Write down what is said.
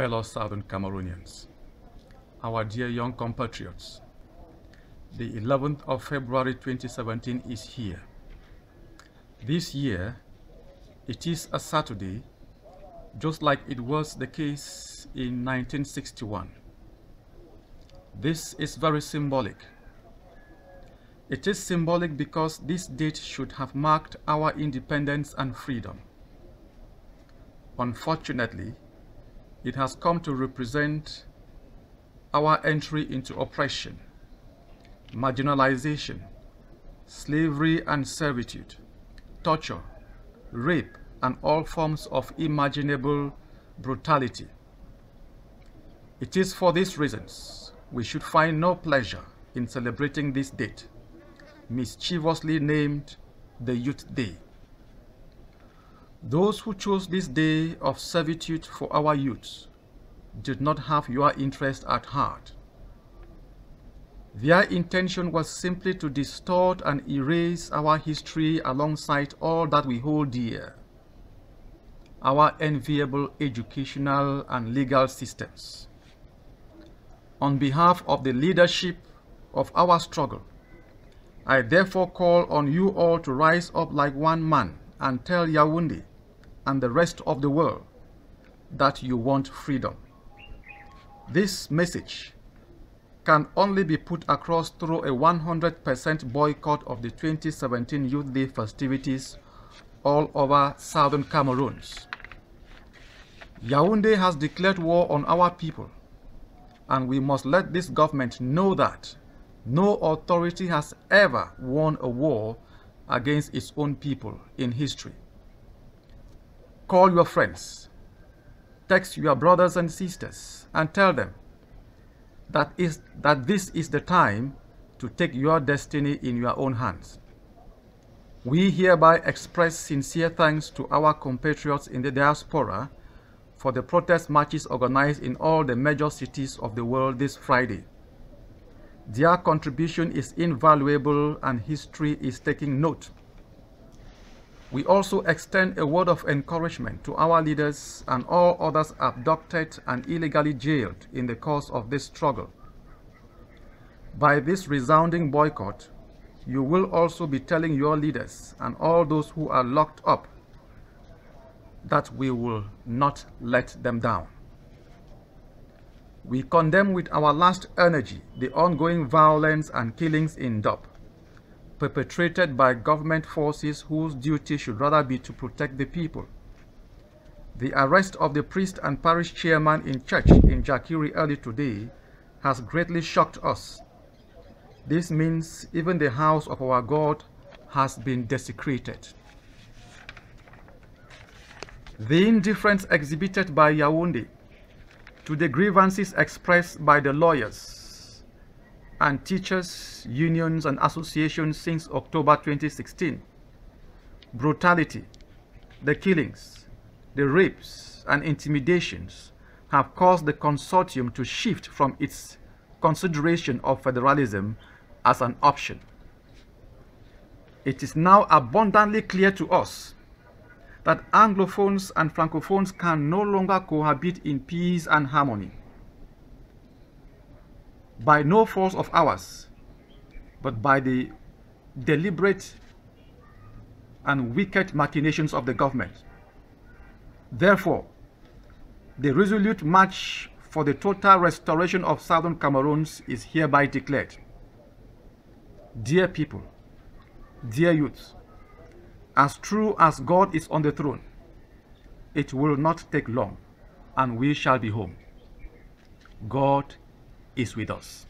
fellow Southern Cameroonians, our dear young compatriots, the 11th of February 2017 is here. This year, it is a Saturday, just like it was the case in 1961. This is very symbolic. It is symbolic because this date should have marked our independence and freedom. Unfortunately, it has come to represent our entry into oppression, marginalization, slavery and servitude, torture, rape, and all forms of imaginable brutality. It is for these reasons we should find no pleasure in celebrating this date, mischievously named the Youth Day. Those who chose this day of servitude for our youth did not have your interest at heart. Their intention was simply to distort and erase our history alongside all that we hold dear. Our enviable educational and legal systems. On behalf of the leadership of our struggle, I therefore call on you all to rise up like one man and tell Yaoundé and the rest of the world that you want freedom. This message can only be put across through a 100% boycott of the 2017 Youth Day festivities all over southern Cameroons. Yaoundé has declared war on our people, and we must let this government know that no authority has ever won a war against its own people in history. Call your friends, text your brothers and sisters, and tell them that, is, that this is the time to take your destiny in your own hands. We hereby express sincere thanks to our compatriots in the diaspora for the protest marches organized in all the major cities of the world this Friday. Their contribution is invaluable and history is taking note. We also extend a word of encouragement to our leaders and all others abducted and illegally jailed in the course of this struggle. By this resounding boycott, you will also be telling your leaders and all those who are locked up that we will not let them down. We condemn with our last energy the ongoing violence and killings in Ndop perpetrated by government forces whose duty should rather be to protect the people. The arrest of the priest and parish chairman in church in Jakiri early today has greatly shocked us. This means even the house of our God has been desecrated. The indifference exhibited by Yaoundé to the grievances expressed by the lawyers and teachers, unions, and associations since October 2016. Brutality, the killings, the rapes, and intimidations have caused the consortium to shift from its consideration of federalism as an option. It is now abundantly clear to us that Anglophones and Francophones can no longer cohabit in peace and harmony by no force of ours, but by the deliberate and wicked machinations of the government. Therefore, the resolute march for the total restoration of southern Cameroons is hereby declared. Dear people, dear youth, as true as God is on the throne, it will not take long, and we shall be home. God is with us.